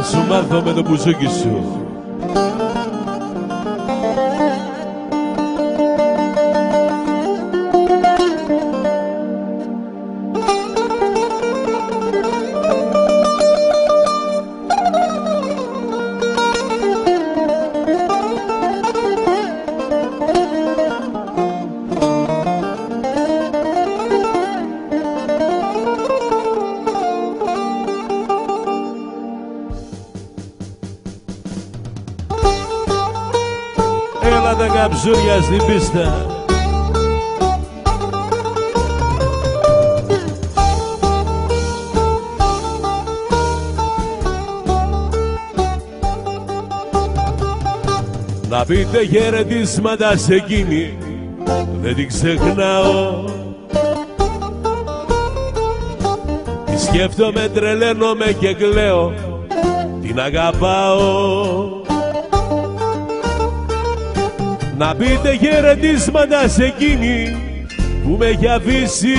να σου μάθω με το μπουζούκι σου Έλα τα καψούρια στην πίστα. Να πείτε χαιρετίσματα σε εκείνη Δεν την ξεχνάω. Τη σκέφτομαι, τρελαίνομαι και κλαίω Την αγαπάω να πείτε χαιρετίσματα σε εκείνη που με έχει αφήσει.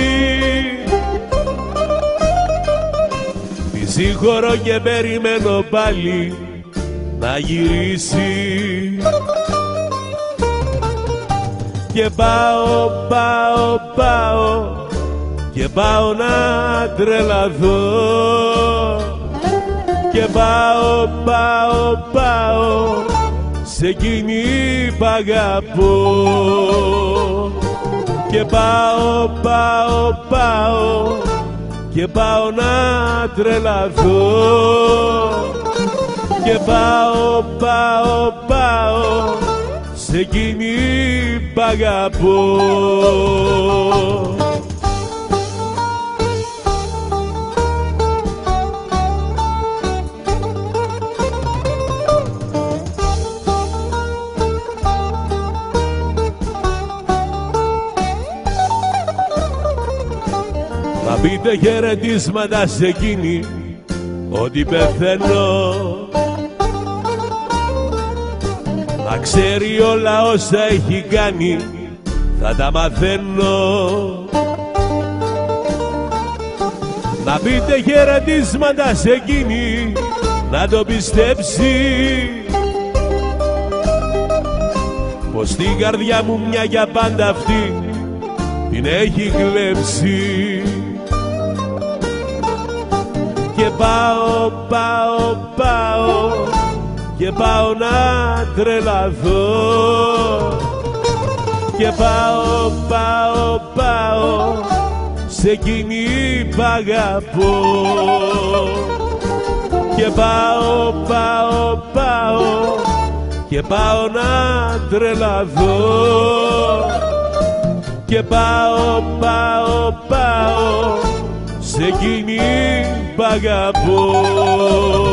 Τη συγχωρώ και περιμένω πάλι να γυρίσει. Και πάω, πάω, πάω και πάω να τρελαθώ. Και πάω, πάω, πάω σε εκείνη που αγαπώ και πάω, πάω, πάω. Και πάω να τρελαθώ. Και πάω, πάω, πάω. Σε εκείνη που αγαπώ Να πείτε χαιρετίσματα σε εκείνη ότι πεθαίνω. Να ξέρει όλα όσα έχει κάνει θα τα μαθαίνω. Να πείτε χαιρετίσματα σε εκείνη να το πιστέψει. Πως στην καρδιά μου μια για πάντα αυτή την έχει κλέψει και πάω, πάω, πάω και πάω να τρελαθώ. Και πάω, πάω, πάω σε εκείνη που αγαπώ. Και πάω, πάω, πάω και πάω να τρελαθώ. Και πάω, πάω, πάω σε εκείνη που αγαπώ